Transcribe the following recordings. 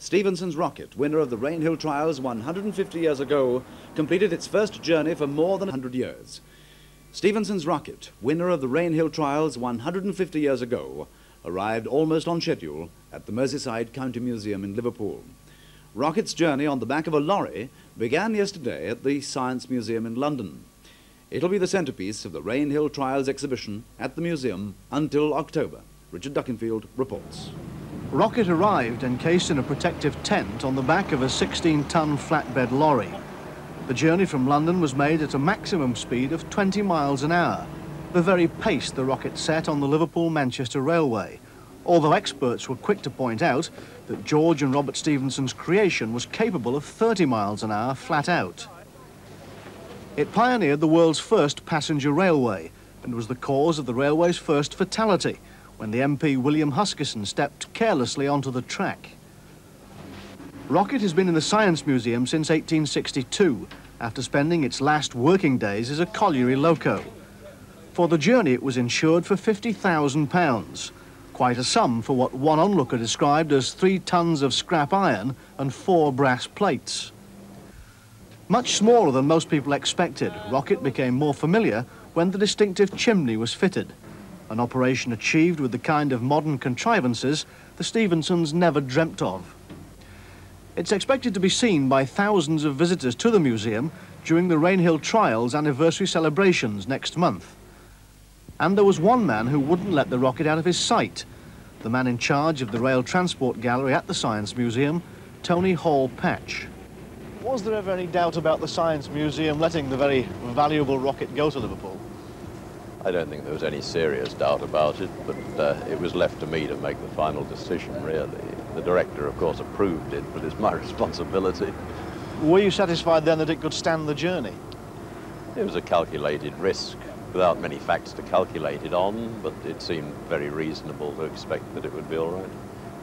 Stephenson's rocket, winner of the Rainhill trials 150 years ago, completed its first journey for more than 100 years. Stephenson's rocket, winner of the Rainhill trials 150 years ago, arrived almost on schedule at the Merseyside County Museum in Liverpool. Rocket's journey on the back of a lorry began yesterday at the Science Museum in London. It'll be the centrepiece of the Rainhill Trials exhibition at the museum until October. Richard Duckenfield reports. Rocket arrived encased in a protective tent on the back of a 16-ton flatbed lorry. The journey from London was made at a maximum speed of 20 miles an hour, the very pace the rocket set on the Liverpool-Manchester Railway, although experts were quick to point out that George and Robert Stephenson's creation was capable of 30 miles an hour flat out. It pioneered the world's first passenger railway and was the cause of the railway's first fatality, when the MP William Huskisson stepped carelessly onto the track. Rocket has been in the Science Museum since 1862, after spending its last working days as a colliery loco. For the journey, it was insured for £50,000, quite a sum for what one onlooker described as three tons of scrap iron and four brass plates. Much smaller than most people expected, Rocket became more familiar when the distinctive chimney was fitted an operation achieved with the kind of modern contrivances the Stephensons never dreamt of. It's expected to be seen by thousands of visitors to the museum during the Rainhill Trials anniversary celebrations next month. And there was one man who wouldn't let the rocket out of his sight, the man in charge of the Rail Transport Gallery at the Science Museum, Tony Hall-Patch. Was there ever any doubt about the Science Museum letting the very valuable rocket go to Liverpool? I don't think there was any serious doubt about it, but uh, it was left to me to make the final decision, really. The director, of course, approved it, but it's my responsibility. Were you satisfied then that it could stand the journey? It was a calculated risk, without many facts to calculate it on, but it seemed very reasonable to expect that it would be all right.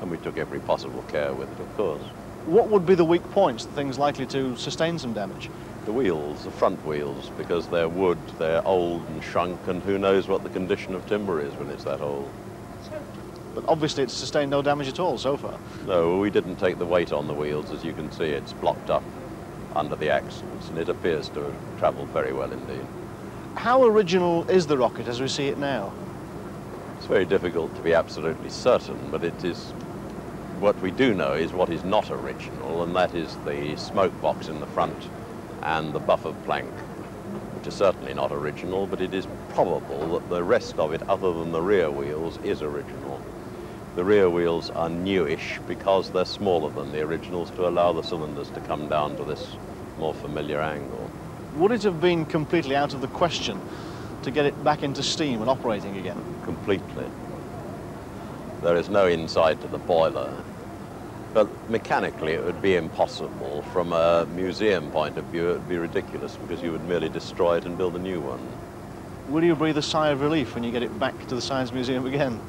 And we took every possible care with it, of course. What would be the weak points, things likely to sustain some damage? The wheels, the front wheels, because they're wood, they're old and shrunk, and who knows what the condition of timber is when it's that old. But obviously it's sustained no damage at all so far. No, we didn't take the weight on the wheels. As you can see, it's blocked up under the axles, and it appears to have travelled very well indeed. How original is the rocket as we see it now? It's very difficult to be absolutely certain, but it is what we do know is what is not original, and that is the smoke box in the front and the buffer plank, which is certainly not original, but it is probable that the rest of it, other than the rear wheels, is original. The rear wheels are newish because they're smaller than the originals to allow the cylinders to come down to this more familiar angle. Would it have been completely out of the question to get it back into steam and operating again? Completely. There is no inside to the boiler. But mechanically, it would be impossible. From a museum point of view, it would be ridiculous because you would merely destroy it and build a new one. Will you breathe a sigh of relief when you get it back to the Science Museum again?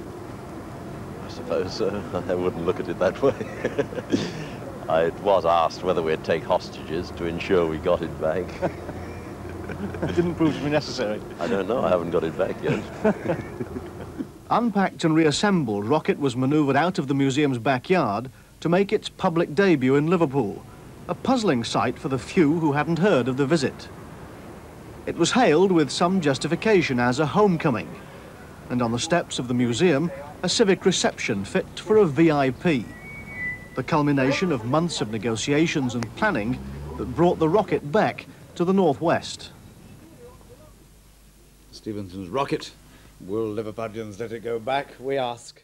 I suppose uh, so. I wouldn't look at it that way. I was asked whether we'd take hostages to ensure we got it back. it didn't prove to be necessary. I don't know. I haven't got it back yet. Unpacked and reassembled, Rocket was manoeuvred out of the museum's backyard to make its public debut in Liverpool, a puzzling sight for the few who hadn't heard of the visit. It was hailed with some justification as a homecoming, and on the steps of the museum, a civic reception fit for a VIP, the culmination of months of negotiations and planning that brought the rocket back to the northwest. Stephenson's rocket. Will Liverpudlians let it go back, we ask?